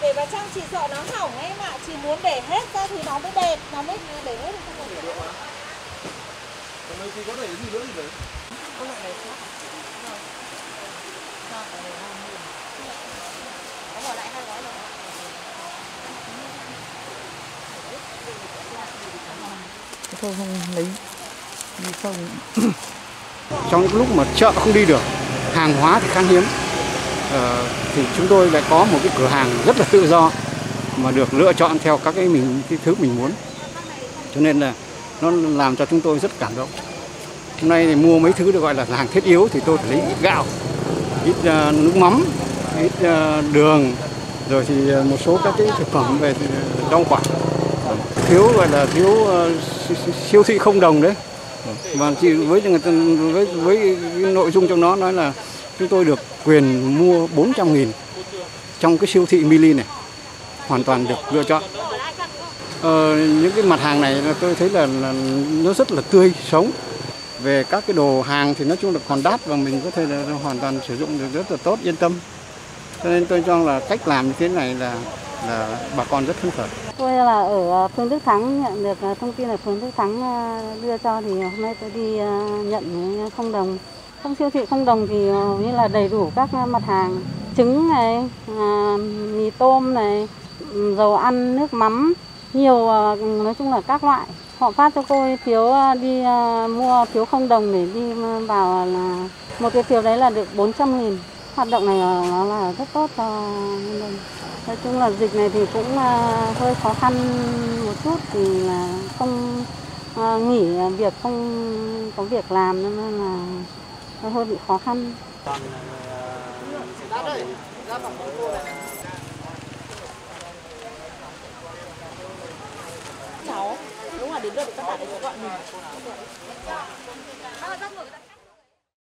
để vào trong chị sợ nó hỏng ấy mà chị muốn để hết ra thì nó mới đẹp nó mới để hết không được. Còn đây thì có thể gì nữa thì đấy có loại này khác nó lại hai gói rồi. Không lấy. Không trong những lúc mà chợ không đi được hàng hóa thì khan hiếm. Ờ, thì chúng tôi lại có một cái cửa hàng rất là tự do mà được lựa chọn theo các cái mình cái thứ mình muốn. Cho nên là nó làm cho chúng tôi rất cảm động. Hôm nay thì mua mấy thứ được gọi là hàng thiết yếu thì tôi phải lấy ít gạo ít uh, nước mắm ít uh, đường rồi thì một số các cái thực phẩm về rau quả. Thiếu gọi là thiếu uh, siêu thị không đồng đấy. Và chỉ với người ta, với với cái nội dung trong nó nói là chúng tôi được quyền mua 400 nghìn trong cái siêu thị mini này hoàn toàn được lựa chọn. Ờ, những cái mặt hàng này là tôi thấy là, là nó rất là tươi sống. Về các cái đồ hàng thì nói chung là còn đắt và mình có thể là hoàn toàn sử dụng được rất là tốt yên tâm. Cho nên tôi cho là cách làm như thế này là là bà con rất phấn khởi. Tôi là ở ờ, phường Đức Thắng nhận được ờ, thông tin là phường Đức Thắng ờ, đưa cho thì hôm nay tôi đi nhận không đồng. Trong siêu thị không đồng thì hầu như là đầy đủ các ờ, mặt hàng trứng này, à, mì tôm này, dầu ăn, nước mắm, nhiều nói chung là các loại. Họ phát cho cô phiếu đi mua phiếu không đồng để đi vào là một cái phiếu đấy là được 400 nghìn. Hoạt động này nó là rất tốt cho nhân dân. Nói chung là dịch này thì cũng hơi khó khăn một chút thì là không nghỉ việc không có việc làm nên là nó hơi bị khó khăn. Cháu, đúng là đến đợt các bạn ấy gọi mình.